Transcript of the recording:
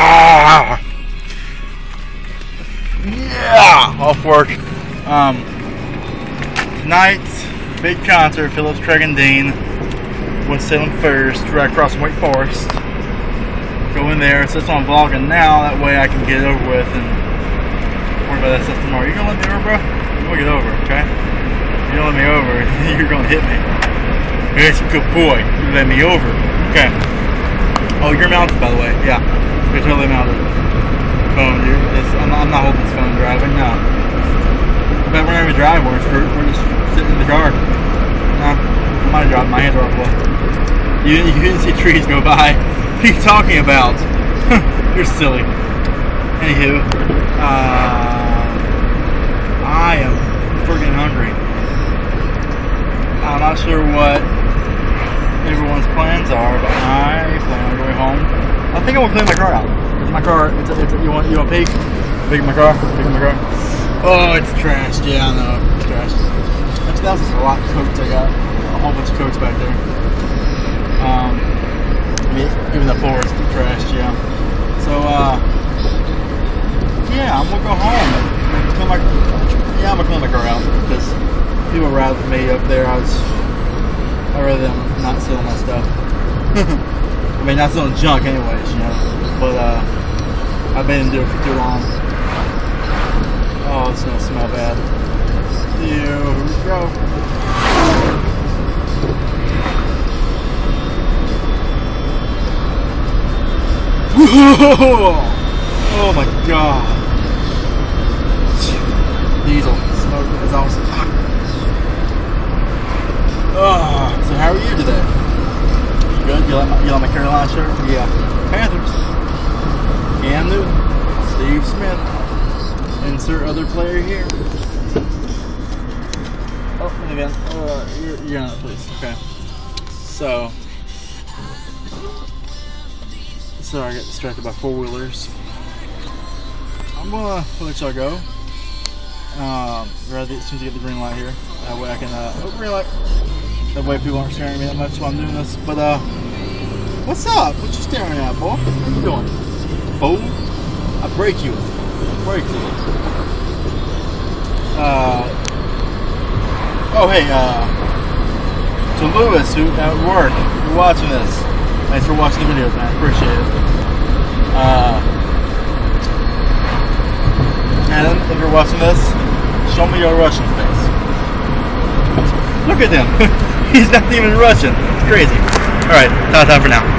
Ah! Yeah! Off work. Um, tonight's big concert, Phillips Craig and Dean, Winston first, right across from Wake Forest. Go in there, so it's on vlogging now, that way I can get it over with and worry about that stuff tomorrow. You gonna let me over, bro? Gonna get over, okay? You don't let me over, you're gonna hit me. You're a good boy. You let me over. Okay. Oh, you're mounted, by the way. Yeah. You're totally mounted. Phone, dude. It's, I'm, not, I'm not holding this phone driving, no. But we're not even driving, we're just, we're just sitting in the car. No, not driving, my hands off the. You, you didn't see trees go by. What are you talking about? You're silly. Anywho, uh, I am friggin' hungry. I'm not sure what everyone's plans are, but I plan on going home. I think I will clean my car out. My car, it's a, it's a, you want you want a peek? Peek my car? Peek my car? Oh, it's trashed. Yeah, I know. It's trashed. Actually, that was just a lot of coats I got. A whole bunch of coats back there. Um, I mean, even the floor is trashed, yeah. So, uh, yeah, I'm gonna go home my, yeah, I'm gonna clean my car out because people rather me up there. I was, I'd rather them not selling my stuff. I mean, that's selling junk anyways, you know, but, uh, I've been doing it for too long. Oh, it's gonna smell bad. Ew, here we go. Oh my god. Diesel smoke is awesome. Oh, so how are you today? You? You like my, you like my Carolina shirt? Yeah. Panthers. Cam Newton. Steve Smith. Insert other player here. Oh, and again, uh, you're, you're on it, please. Okay. So, Sorry, I got distracted by four wheelers. I'm gonna let y'all go. Um, rather as soon as I get the green light here, that way I can. Uh, oh, green light. That way people aren't staring at me that much while I'm doing this. But uh, what's up? What you staring at, boy? What you doing? Fool! I break you. I break you. Uh. Oh hey, uh, to Lewis who at work, you're watching this. Thanks for watching the videos, man. Appreciate it. Uh, Adam, if you're watching this, show me your Russian face. Look at him. He's not even Russian. It's crazy. Alright, ta-ta for now.